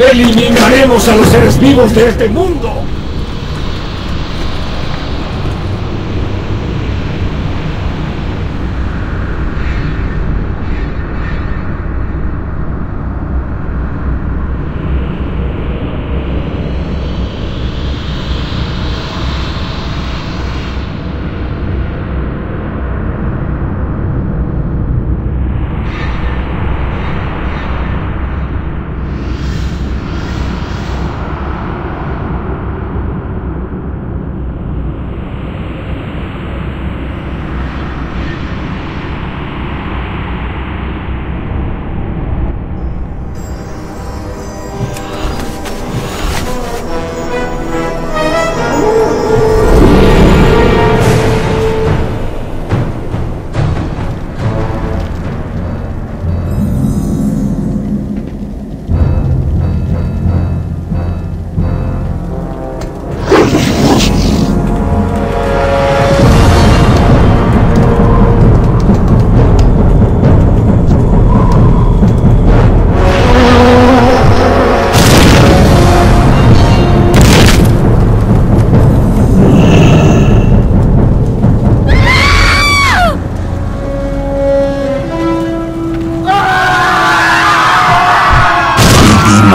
Eliminaremos a los seres vivos de este mundo.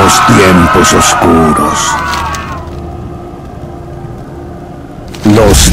Vivimos tiempos oscuros. Los